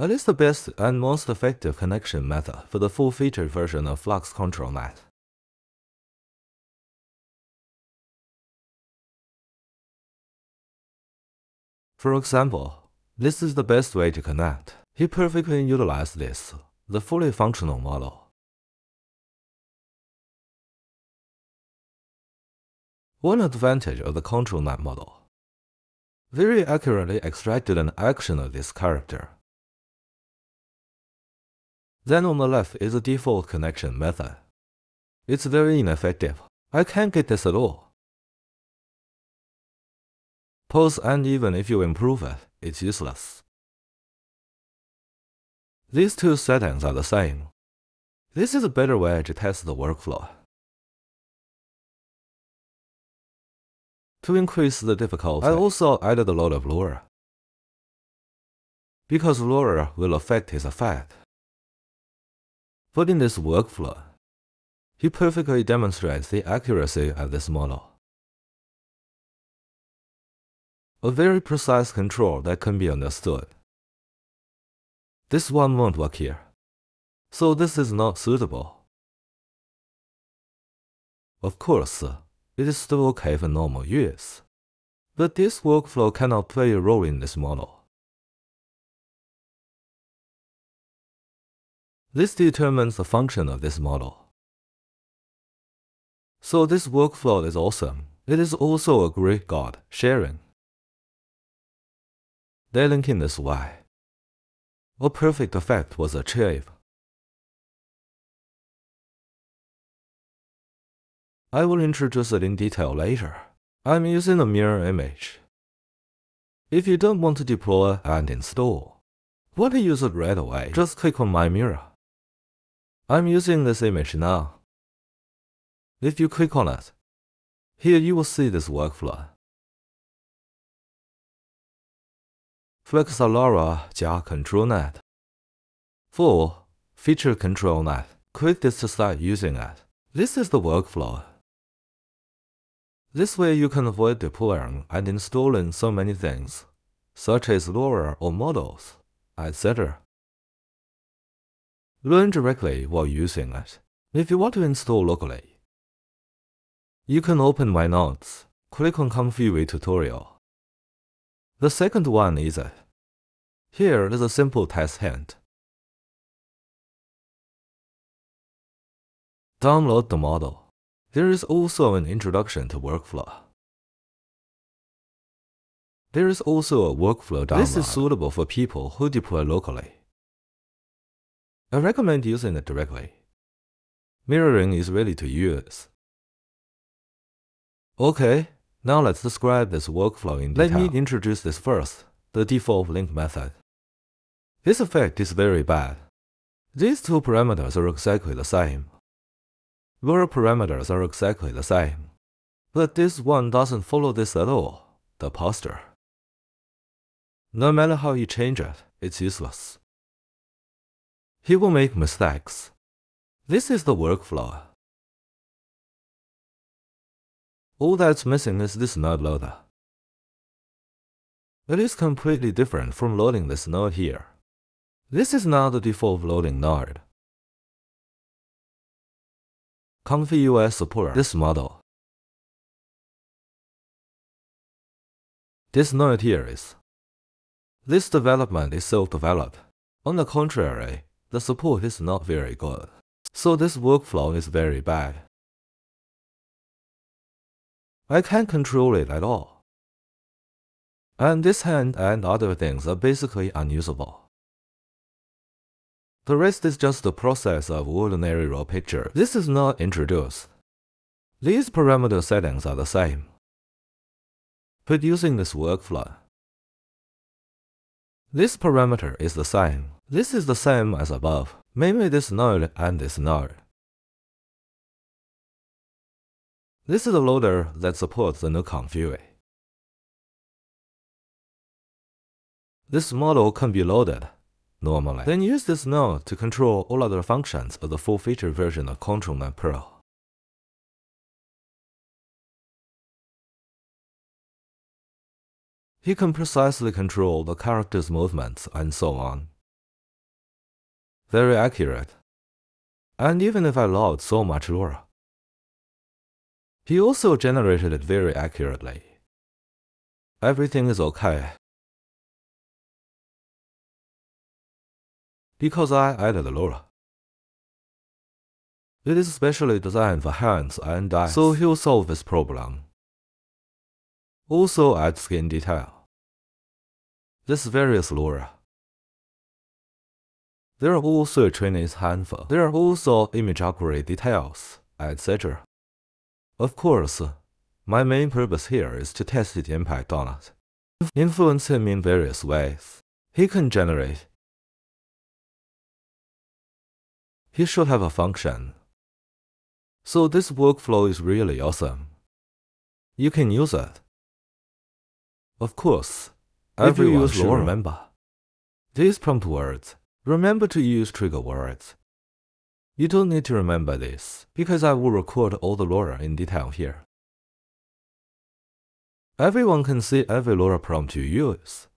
It is the best and most effective connection method for the full-featured version of Flux Control Net. For example, this is the best way to connect. He perfectly utilized this, the fully functional model. One advantage of the control net model. Very accurately extracted an action of this character. Then on the left is the default connection method. It's very ineffective. I can't get this at all. Pause and even if you improve it, it's useless. These two settings are the same. This is a better way to test the workflow. To increase the difficulty, I also added a lot of LoRa. Because LoRa will affect his effect. But in this workflow, he perfectly demonstrates the accuracy of this model. A very precise control that can be understood. This one won't work here. So this is not suitable. Of course, it is still okay for normal use. But this workflow cannot play a role in this model. This determines the function of this model. So this workflow is awesome. It is also a great god sharing. They link in this way. A perfect effect was achieved. I will introduce it in detail later. I'm using a mirror image. If you don't want to deploy and install, want to use it right away, just click on My Mirror. I'm using this image now. If you click on it, here you will see this workflow. Flux Alara 加 ControlNet. 4. Feature ControlNet. Click this to start using it. This is the workflow. This way you can avoid deploying and installing so many things, such as LoRa or models, etc. Learn directly while using it. If you want to install locally, you can open my notes, click on ComfyUI tutorial. The second one is it. Here is a simple test hint. Download the model. There is also an introduction to workflow. There is also a workflow download. This is suitable for people who deploy locally. I recommend using it directly. Mirroring is ready to use. Okay, now let's describe this workflow in detail. Let me introduce this first, the default link method. This effect is very bad. These two parameters are exactly the same. Where parameters are exactly the same. But this one doesn't follow this at all, the poster. No matter how you change it, it's useless. He will make mistakes. This is the workflow. All that's missing is this node loader. It is completely different from loading this node here. This is not the default loading node. ConfigUS support this model. This node here is. This development is self-developed. On the contrary, the support is not very good. So this workflow is very bad. I can't control it at all. And this hand and other things are basically unusable. The rest is just the process of ordinary raw picture. This is not introduced. These parameter settings are the same. But using this workflow, this parameter is the same. This is the same as above, mainly this node and this node. This is a loader that supports the new config. This model can be loaded normally. Then use this node to control all other functions of the full-featured version of ControlNet Pro. He can precisely control the character's movements and so on. Very accurate. And even if I load so much LoRa, he also generated it very accurately. Everything is okay. Because I added LoRa. It is specially designed for hands and eyes, so he'll solve this problem. Also add skin detail. This various LoRa. There are also Chinese Hanfu. There are also image accurate details, etc. Of course, my main purpose here is to test the impact on it. Influence him in various ways. He can generate. He should have a function. So this workflow is really awesome. You can use it. Of course, everyone should remember. These prompt words, remember to use trigger words. You don't need to remember this, because I will record all the LoRa in detail here. Everyone can see every LoRa prompt you use.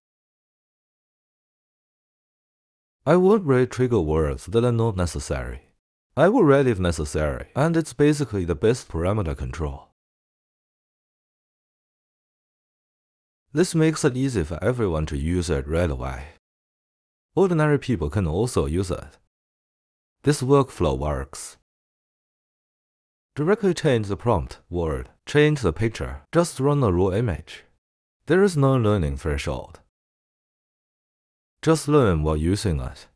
I won't read trigger words that are not necessary. I will read if necessary, and it's basically the best parameter control. This makes it easy for everyone to use it right away. Ordinary people can also use it. This workflow works. Directly change the prompt word, change the picture, just run a raw image. There is no learning threshold. Just learn while using it.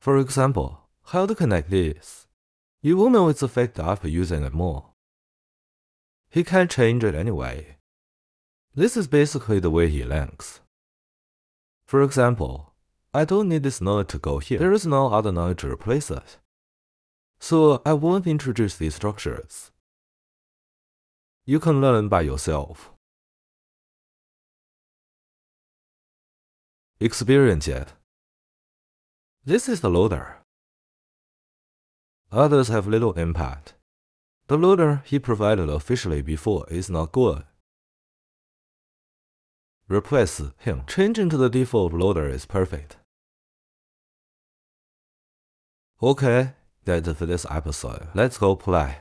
For example, how to connect this. You will know its effect after using it more. He can change it anyway, this is basically the way he links. For example, I don't need this node to go here. There is no other node to replace it. So I won't introduce these structures. You can learn by yourself. Experience it. This is the loader. Others have little impact. The loader he provided officially before is not good. Replace him. Changing to the default loader is perfect. Okay, that's for this episode. Let's go play.